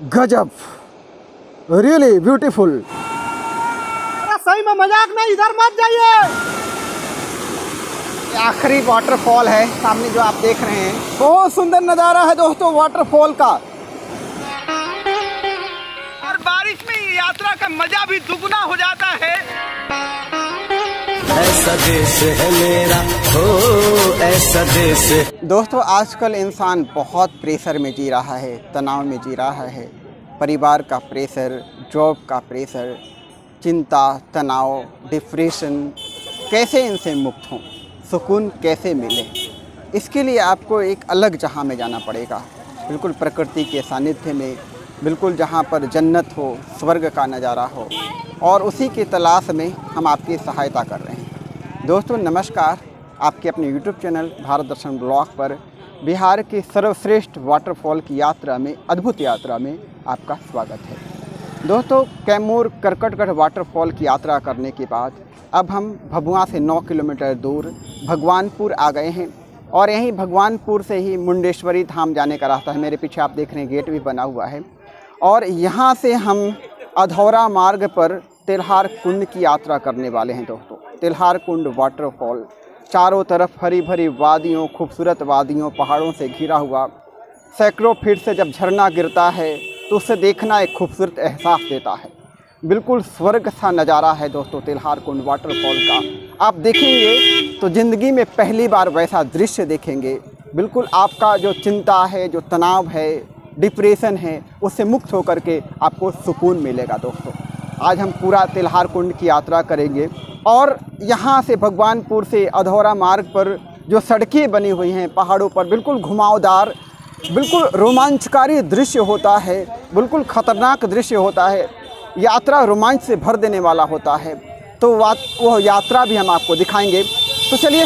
गजब। Really beautiful सही में मज़ाक नहीं इधर मत जाइए। आखिरी वाटरफॉल है सामने जो आप देख रहे हैं। बहुत सुंदर नज़ारा है दोस्तों वाटरफॉल का। और बारिश में यात्रा का मज़ा भी दुगना हो जाता है। ऐसा देश है मेरा। हो, ऐसा देश दोस्तों, आजकल इंसान बहुत प्रेशर में जी रहा है, तनाव में जी रहा है। परिवार का प्रेशर, जॉब का प्रेशर, चिंता, तनाव, डिप्रेशन कैसे इनसे मुक्त हों, सुकून कैसे मिले? इसके लिए आपको एक अलग जहाँ में जाना पड़ेगा। बिल्कुल प्रकृति के सानिध्य में, बिल्कुल जहाँ पर जन्नत हो, स्वर्ग का नज़ारा हो, और उसी की तलाश में हम आपकी सहायता कर रहे हैं। दोस्तों, नमस्कार। आपके अपने YouTube channel Bharat Darshan blog पर बिहार के सर्वश्रेष्ठ वाटरफॉल की यात्रा में, अद्भुत यात्रा में आपका स्वागत है। दोस्तों, कैमूर करकटगढ़ वाटरफॉल की यात्रा करने के बाद, अब हम भभुआ से 9 किलोमीटर दूर भगवानपुर आ गए हैं और यहीं भगवानपुर से ही मुंडेश्वरी धाम जाने का रास्ता है। मेरे पीछे आप देख रहे हैं, गेट भी बना हुआ है। और यहाँ से हम अधौरा मार्ग पर तिल्हार कुंड की यात्रा करने वाले हैं, दोस्तों। तिल्हार कुंड वाटरफॉल। चारों तरफ़ हरी भरी वादियों, खूबसूरत वादियों, पहाड़ों से घिरा हुआ। सैकड़ों फीट से जब झरना गिरता है तो उसे देखना एक खूबसूरत एहसास देता है। बिल्कुल स्वर्ग सा नज़ारा है दोस्तों तिल्हार कुंड वाटरफॉल का। आप देखेंगे तो ज़िंदगी में पहली बार वैसा दृश्य देखेंगे। बिल्कुल आपका जो चिंता है, जो तनाव है, डिप्रेशन है, उससे मुक्त होकर के आपको सुकून मिलेगा दोस्तों। आज हम पूरा तिल्हार कुंड की यात्रा करेंगे। और यहाँ से भगवानपुर से अधौरा मार्ग पर जो सड़कें बनी हुई हैं पहाड़ों पर, बिल्कुल घुमावदार, बिल्कुल रोमांचकारी दृश्य होता है, बिल्कुल ख़तरनाक दृश्य होता है, यात्रा रोमांच से भर देने वाला होता है। तो वह यात्रा भी हम आपको दिखाएँगे। तो चलिए,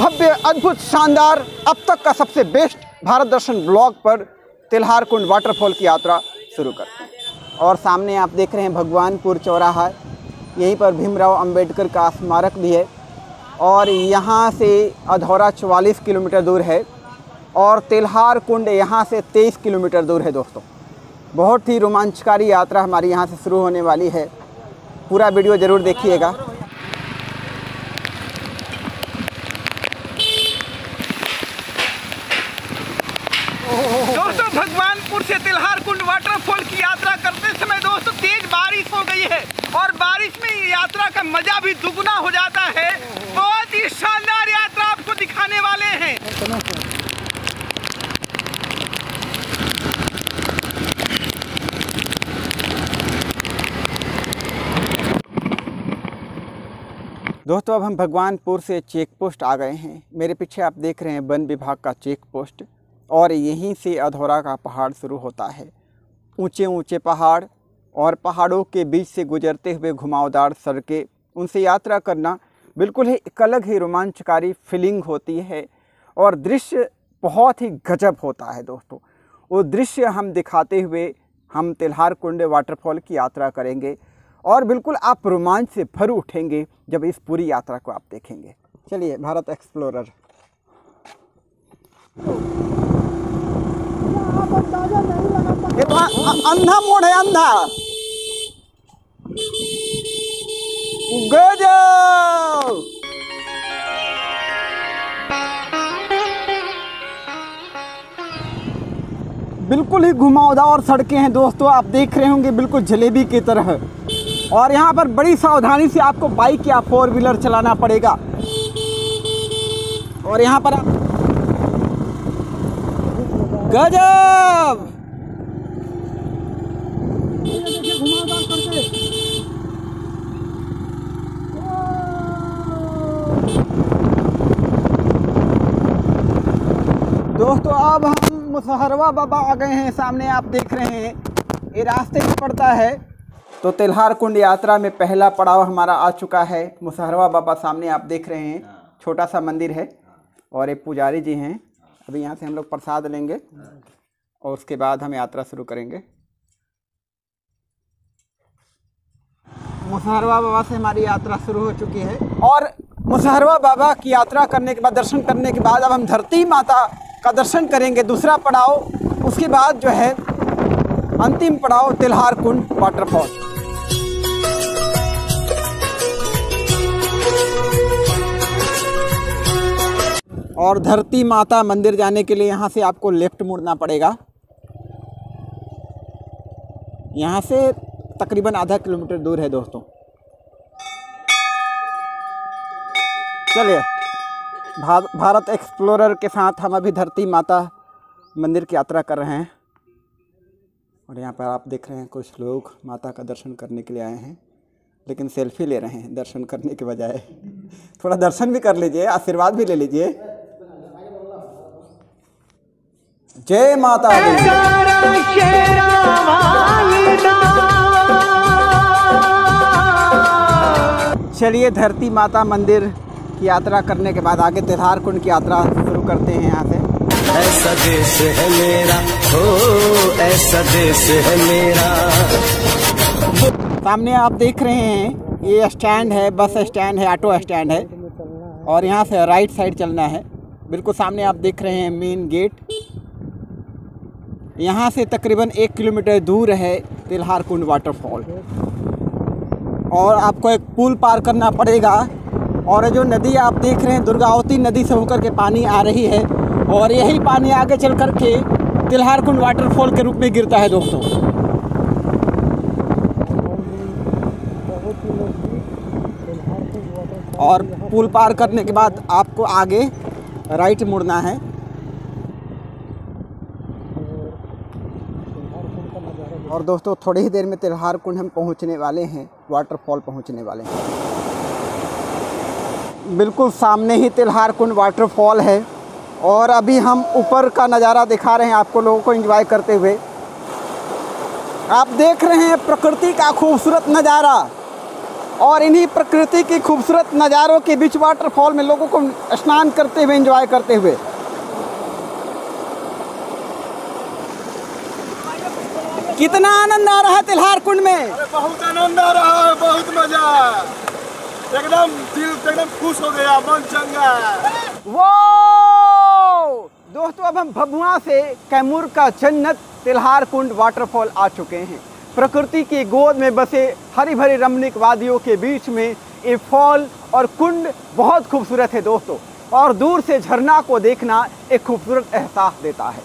भव्य, अद्भुत, शानदार, अब तक का सबसे बेस्ट भारत दर्शन ब्लॉग पर तिल्हार कुंड वाटरफॉल की यात्रा शुरू करते हैं। और सामने आप देख रहे हैं भगवानपुर चौराहा। यहीं पर भीमराव अंबेडकर का स्मारक भी है और यहाँ से अधौरा 44 किलोमीटर दूर है और तिल्हार कुंड यहाँ से 23 किलोमीटर दूर है दोस्तों। बहुत ही रोमांचकारी यात्रा हमारी यहाँ से शुरू होने वाली है। पूरा वीडियो ज़रूर देखिएगा। दोस्तों, भगवानपुर से तिल्हार कुंड वाटरफॉल की यात्रा करते समय दोस्तों तेज बारिश हो गई है और ये यात्रा का मज़ा भी दुगना हो जाता है। बहुत ही शानदार यात्रा आपको दिखाने वाले हैं। दोस्तों, अब हम भगवानपुर से चेक पोस्ट आ गए हैं। मेरे पीछे आप देख रहे हैं वन विभाग का चेक पोस्ट और यहीं से अधौरा का पहाड़ शुरू होता है। ऊँचे ऊँचे पहाड़ और पहाड़ों के बीच से गुजरते हुए घुमावदार सड़कें उनसे यात्रा करना बिल्कुल ही एक अलग ही रोमांचकारी फीलिंग होती है और दृश्य बहुत ही गजब होता है दोस्तों। वो दृश्य हम दिखाते हुए हम तिल्हार कुंड वाटरफॉल की यात्रा करेंगे और बिल्कुल आप रोमांच से भर उठेंगे जब इस पूरी यात्रा को आप देखेंगे। चलिए, भारत एक्सप्लोरर तो अंधा मोड़ है, अंधा। गजब बिल्कुल ही घुमावदार सड़कें हैं दोस्तों, आप देख रहे होंगे बिल्कुल जलेबी की तरह। और यहाँ पर बड़ी सावधानी से आपको बाइक या फोर व्हीलर चलाना पड़ेगा। और यहाँ पर आप गजब! दोस्तों, अब हम मुसहरवा बाबा आ गए हैं। सामने आप देख रहे हैं, ये रास्ते में पड़ता है। तो तिल्हार कुंड यात्रा में पहला पड़ाव हमारा आ चुका है। मुसहरवा बाबा सामने आप देख रहे हैं, छोटा सा मंदिर है और एक पुजारी जी हैं। अभी यहाँ से हम लोग प्रसाद लेंगे और उसके बाद हम यात्रा शुरू करेंगे। मुसहरवा बाबा से हमारी यात्रा शुरू हो चुकी है और मुसहरवा बाबा की यात्रा करने के बाद, दर्शन करने के बाद अब हम धरती माता का दर्शन करेंगे। दूसरा पड़ाव, उसके बाद जो है, अंतिम पड़ाव तिल्हार कुंड वाटरफॉल और धरती माता मंदिर जाने के लिए यहाँ से आपको लेफ़्ट मुड़ना पड़ेगा। यहाँ से तकरीबन आधा किलोमीटर दूर है दोस्तों। चलिए। भारत एक्सप्लोरर के साथ हम अभी धरती माता मंदिर की यात्रा कर रहे हैं। और यहाँ पर आप देख रहे हैं कुछ लोग माता का दर्शन करने के लिए आए हैं, लेकिन सेल्फी ले रहे हैं दर्शन करने के बजाय। थोड़ा दर्शन भी कर लीजिए, आशीर्वाद भी ले लीजिए। जय माता चलिए धरती माता मंदिर की यात्रा करने के बाद आगे तिहार कुंड की यात्रा शुरू करते हैं यहाँ से। ऐसा देश है मेरा हो ऐसा देश है मेरा। सामने आप देख रहे हैं ये स्टैंड है बस स्टैंड है ऑटो स्टैंड है और यहाँ से राइट साइड चलना है। बिल्कुल सामने आप देख रहे हैं मेन गेट। यहाँ से तकरीबन एक किलोमीटर दूर है तिल्हार कुंड वाटरफॉल। और आपको एक पुल पार करना पड़ेगा और जो नदी आप देख रहे हैं दुर्गावती नदी से होकर के पानी आ रही है और यही पानी आगे चल कर के तिल्हार कुंड वाटरफॉल के रूप में गिरता है दोस्तों। और पुल पार करने के बाद आपको आगे राइट मुड़ना है। और दोस्तों, थोड़ी ही देर में तिल्हार कुंड हम पहुँचने वाले हैं वाटरफॉल पहुँचने वाले हैं। बिल्कुल सामने ही तिल्हार कुंड वाटरफॉल है। और अभी हम ऊपर का नज़ारा दिखा रहे हैं आपको लोगों को एंजॉय करते हुए। आप देख रहे हैं प्रकृति का खूबसूरत नज़ारा और इन्हीं प्रकृति की खूबसूरत नज़ारों के बीच वाटरफॉल में लोगों को स्नान करते हुए एंजॉय करते हुए। कितना आनंद आ रहा है तिल्हार कुंड में? बहुत आनंद आ रहा है, बहुत मज़ा। एकदम दिल एकदम खुश हो गया, मन चंगा। वो दोस्तों, अब हम भभुआ से कैमूर का जन्नत तिलहार कुंड वाटरफॉल आ चुके हैं। प्रकृति की गोद में बसे हरी भरी रमणीक वादियों के बीच में ये फॉल और कुंड बहुत खूबसूरत है दोस्तों। और दूर से झरना को देखना एक खूबसूरत एहसास देता है।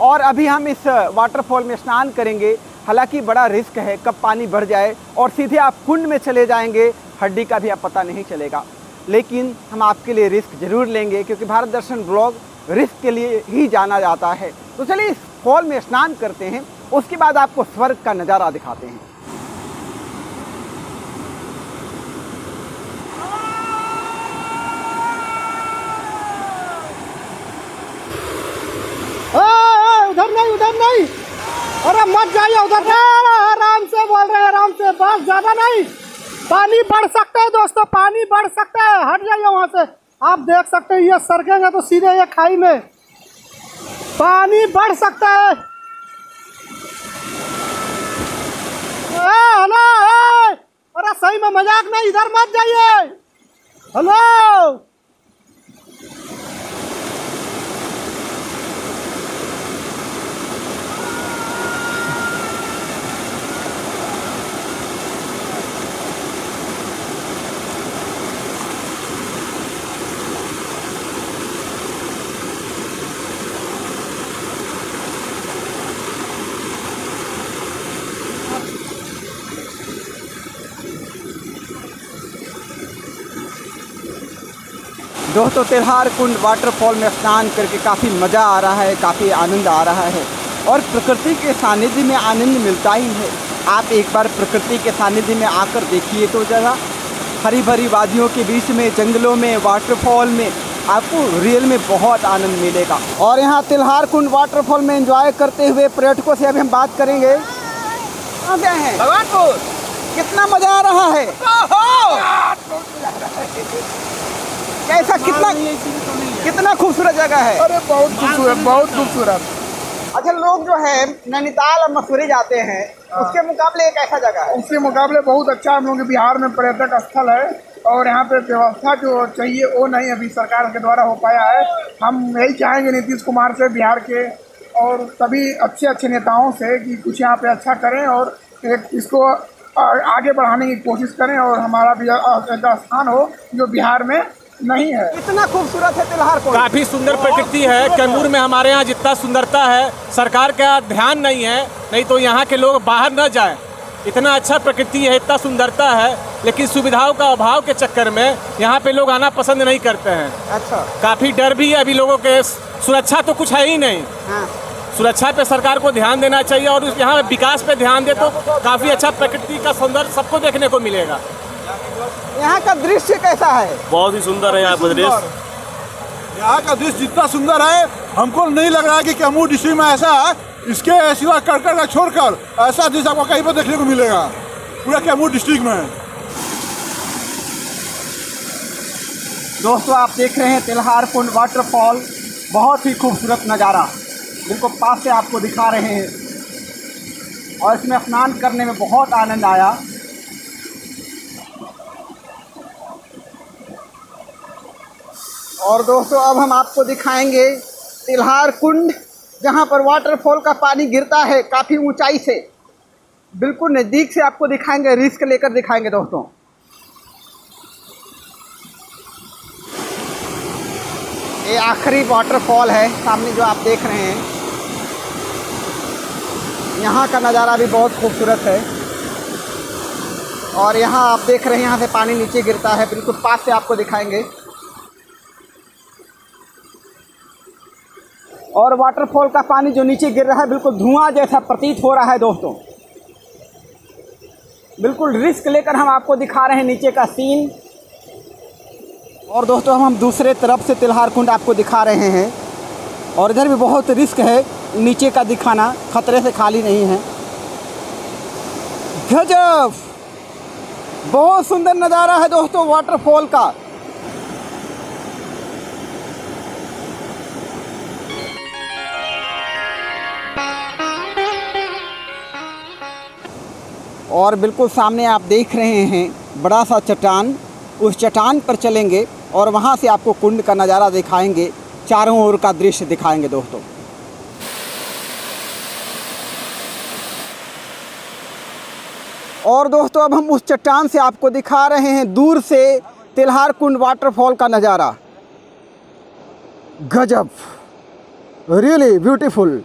और अभी हम इस वाटरफॉल में स्नान करेंगे हालाँकि बड़ा रिस्क है, कब पानी बढ़ जाए और सीधे आप कुंड में चले जाएँगे, हड्डी का भी आप पता नहीं चलेगा। लेकिन हम आपके लिए रिस्क ज़रूर लेंगे, क्योंकि भारत दर्शन ब्लॉग रिस्क के लिए ही जाना जाता है। तो चलिए इस फॉल में स्नान करते हैं, उसके बाद आपको स्वर्ग का नज़ारा दिखाते हैं। उधर नहीं उधर नहीं। अरे मत जाइए उधर। आराम से बोल रहे हैं, आराम से। बस ज़्यादा नहीं। पानी बढ़ सकता है दोस्तों, पानी बढ़ सकता है। हट जाइए वहाँ से। आप देख सकते हैं, ये सरकेंगे तो सीधे ये खाई में। पानी बढ़ सकता है। हेलो अरे सही में मज़ाक नहीं, इधर मत जाइए। हेलो। दोस्तों तिल्हार कुंड वाटरफॉल में स्नान करके काफ़ी मज़ा आ रहा है काफ़ी आनंद आ रहा है। और प्रकृति के सानिध्य में आनंद मिलता ही है। आप एक बार प्रकृति के सानिध्य में आकर देखिए तो जगह हरी भरी वादियों के बीच में जंगलों में वाटरफॉल में आपको रियल में बहुत आनंद मिलेगा। और यहाँ तिल्हार कुंड वाटरफॉल में एंजॉय करते हुए पर्यटकों से अभी हम बात करेंगे। कहाँ गए हैं। भगवानपुर! कितना मज़ा आ रहा है। कैसा कितना कितना खूबसूरत जगह है। अरे बहुत खूबसूरत बहुत खूबसूरत। अच्छा लोग जो है नैनीताल और मसूरी जाते हैं उसके मुकाबले एक ऐसा जगह है। उसके मुकाबले बहुत अच्छा हम लोग बिहार में पर्यटक स्थल है और यहाँ पे व्यवस्था जो चाहिए वो नहीं अभी सरकार के द्वारा हो पाया है। हम यही चाहेंगे नीतीश कुमार से बिहार के और सभी अच्छे अच्छे नेताओं से कि कुछ यहाँ पे अच्छा करें और एक इसको आगे बढ़ाने की कोशिश करें और हमारा भी ऐसा स्थान हो जो बिहार में नहीं है। इतना खूबसूरत है तिलहार कुंड काफ़ी सुंदर प्रकृति है। कैमूर में हमारे यहाँ जितना सुंदरता है सरकार का ध्यान नहीं है नहीं तो यहाँ के लोग बाहर न जाए। इतना अच्छा प्रकृति है इतना सुंदरता है लेकिन सुविधाओं का अभाव के चक्कर में यहाँ पे लोग आना पसंद नहीं करते हैं। अच्छा। काफ़ी डर भी है अभी लोगों के। सुरक्षा तो कुछ है ही नहीं। हाँ। सुरक्षा पे सरकार को ध्यान देना चाहिए और यहाँ विकास पे ध्यान दे तो काफ़ी अच्छा प्रकृति का सौंदर्य सबको देखने को मिलेगा। यहाँ का दृश्य कैसा है? बहुत ही सुंदर है यहाँ का दृश्य। यहाँ का दृश्य जितना सुंदर है हमको नहीं लग रहा है कि कैमूर डिस्ट्रिक्ट में ऐसा इसके सिवा करकर का छोड़कर ऐसा दृश्य आपको कहीं पर देखने को मिलेगा पूरा कैमूर डिस्ट्रिक्ट में। दोस्तों आप देख रहे हैं तिलहार कुंड वाटरफॉल बहुत ही खूबसूरत नज़ारा। बिल्कुल पास से आपको दिखा रहे हैं। और इसमें स्नान करने में बहुत आनंद आया। और दोस्तों, अब हम आपको दिखाएँगे तिलहार कुंड, जहाँ पर वाटरफॉल का पानी गिरता है काफ़ी ऊंचाई से। बिल्कुल नज़दीक से आपको दिखाएँगे रिस्क लेकर दिखाएँगे दोस्तों। ये आखिरी वाटरफॉल है, सामने जो आप देख रहे हैं। यहाँ का नज़ारा भी बहुत खूबसूरत है। और यहाँ आप देख रहे हैं, यहाँ से पानी नीचे गिरता है, बिल्कुल पास से आपको दिखाएँगे। और वाटरफॉल का पानी जो नीचे गिर रहा है, बिल्कुल धुआँ जैसा प्रतीत हो रहा है दोस्तों। बिल्कुल रिस्क लेकर हम आपको दिखा रहे हैं नीचे का सीन और दोस्तों, हम हम दूसरे तरफ़ से तिलहार कुंड आपको दिखा रहे हैं। और इधर भी बहुत रिस्क है नीचे का दिखाना, खतरे से खाली नहीं है। गजब! बहुत सुंदर नज़ारा है दोस्तों वाटरफॉल का। और बिल्कुल सामने आप देख रहे हैं बड़ा सा चट्टान। उस चट्टान पर चलेंगे और वहाँ से आपको कुंड का नज़ारा दिखाएँगे। चारों ओर का दृश्य दिखाएँगे दोस्तों। और दोस्तों, अब हम उस चट्टान से आपको दिखा रहे हैं दूर से तिलहार कुंड वाटरफॉल का नज़ारा। गजब। रियली ब्यूटीफुल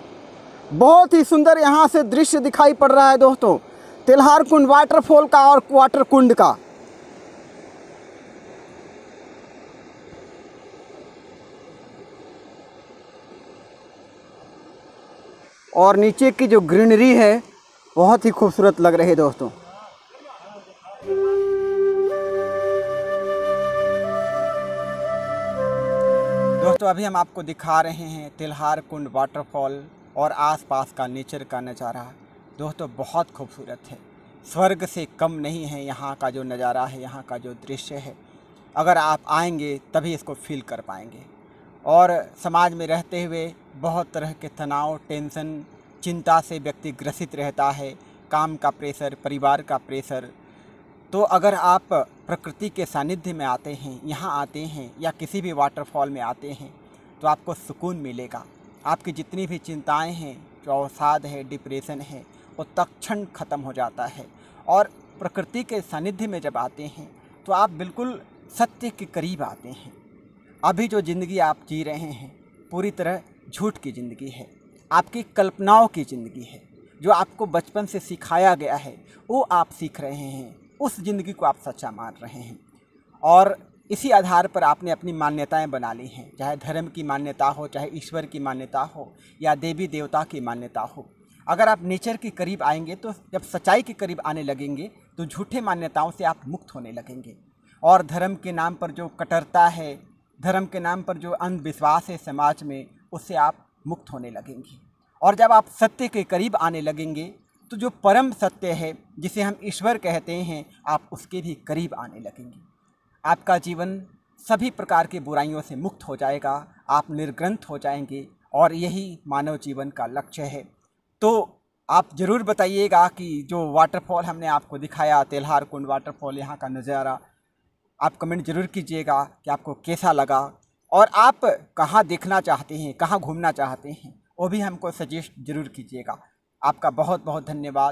बहुत ही सुंदर यहाँ से दृश्य दिखाई पड़ रहा है दोस्तों। तिलहार कुंड वाटरफॉल का और वाटर कुंड का। और नीचे की जो ग्रीनरी है, बहुत ही खूबसूरत लग रही है दोस्तों। दोस्तों, अभी हम आपको दिखा रहे हैं तिलहार कुंड वाटरफॉल और आसपास का नेचर का नज़ारा। दोस्तों, बहुत खूबसूरत है। स्वर्ग से कम नहीं है यहाँ का जो नज़ारा है, यहाँ का जो दृश्य है। अगर आप आएँगे, तभी इसको फील कर पाएँगे। और समाज में रहते हुए बहुत तरह के तनाव टेंशन चिंता से व्यक्ति ग्रसित रहता है। काम का प्रेशर परिवार का प्रेशर तो अगर आप प्रकृति के सानिध्य में आते हैं, यहाँ आते हैं या किसी भी वाटरफॉल में आते हैं तो आपको सुकून मिलेगा। आपकी जितनी भी चिंताएँ हैं, जो अवसाद है डिप्रेशन है वो तत्क्षण ख़त्म हो जाता है और प्रकृति के सानिध्य में जब आते हैं तो आप बिल्कुल सत्य के करीब आते हैं। अभी जो ज़िंदगी आप जी रहे हैं, पूरी तरह झूठ की ज़िंदगी है। आपकी कल्पनाओं की ज़िंदगी है। जो आपको बचपन से सिखाया गया है, वो आप सीख रहे हैं। उस ज़िंदगी को आप सच्चा मान रहे हैं। और इसी आधार पर आपने अपनी मान्यताएँ बना ली हैं, चाहे धर्म की मान्यता हो, चाहे ईश्वर की मान्यता हो, या देवी देवता की मान्यता हो। अगर आप नेचर के करीब आएँगे तो जब सच्चाई के करीब आने लगेंगे तो झूठे मान्यताओं से आप मुक्त होने लगेंगे। और धर्म के नाम पर जो कटरता है, धर्म के नाम पर जो अंधविश्वास है समाज में, उससे आप मुक्त होने लगेंगे। और जब आप सत्य के करीब आने लगेंगे तो जो परम सत्य है, जिसे हम ईश्वर कहते हैं, आप उसके भी करीब आने लगेंगे। आपका जीवन सभी प्रकार की बुराइयों से मुक्त हो जाएगा, आप निर्ग्रंथ हो जाएँगे, और यही मानव जीवन का लक्ष्य है। तो आप ज़रूर बताइएगा कि जो वाटरफॉल हमने आपको दिखाया तेल्हार कुंड वाटरफॉल यहाँ का नज़ारा, आप कमेंट ज़रूर कीजिएगा कि आपको कैसा लगा और आप कहाँ देखना चाहते हैं, कहाँ घूमना चाहते हैं, वो भी हमको सजेस्ट ज़रूर कीजिएगा। आपका बहुत बहुत धन्यवाद।